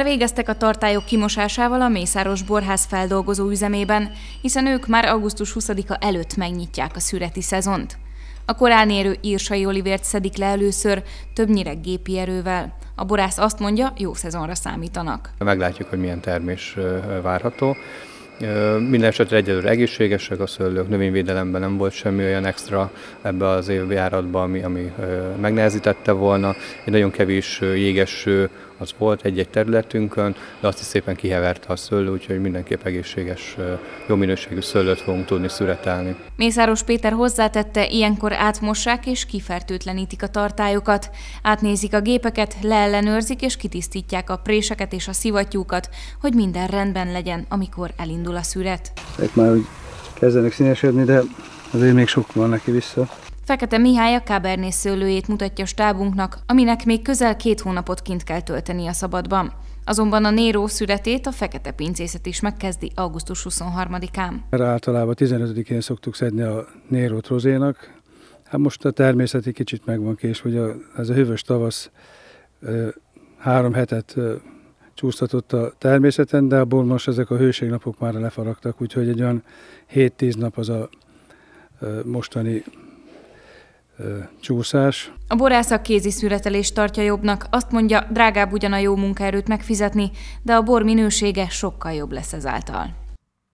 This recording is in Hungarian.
Már végeztek a tartályok kimosásával a Mészáros Borház feldolgozó üzemében, hiszen ők már augusztus 20-a előtt megnyitják a szüreti szezont. A korán érő írsai olivért szedik le először, többnyire gépi erővel. A borász azt mondja, jó szezonra számítanak. Meglátjuk, hogy milyen termés várható. Minden esetre egyelőre egészségesek a szőlők, növényvédelemben nem volt semmi olyan extra ebbe az évjáratban, ami, ami megnehezítette volna. Egy nagyon kevés jégeső az volt egy-egy területünkön, de azt is szépen kiheverte a szőlő, úgyhogy mindenképp egészséges, jó minőségű szőlőt fogunk tudni szüretelni. Mészáros Péter hozzátette, ilyenkor átmossák és kifertőtlenítik a tartályokat. Átnézik a gépeket, leellenőrzik és kitisztítják a préseket és a szivattyúkat, hogy minden rendben legyen, amikor elindul a szüret. Ezek már úgy kezdenek színesedni, de azért még sok van neki vissza. Fekete Mihály a Cabernet szőlőjét mutatja stábunknak, aminek még közel két hónapot kint kell tölteni a szabadban. Azonban a Néró születét a fekete pincészet is megkezdi augusztus 23-án. Erre általában 15-én szoktuk szedni a Nérót rozénak. Hát most a természeti kicsit meg van kés, hogy a, ez a hűvös tavasz három hetet csúsztatott a természeten, de abból most ezek a hőségnapok már lefaragtak, úgyhogy egy olyan 7-10 nap az a mostani csúszás. A borászak kézi szüretelést tartja jobbnak, azt mondja, drágább ugyan a jó munkaerőt megfizetni, de a bor minősége sokkal jobb lesz ezáltal.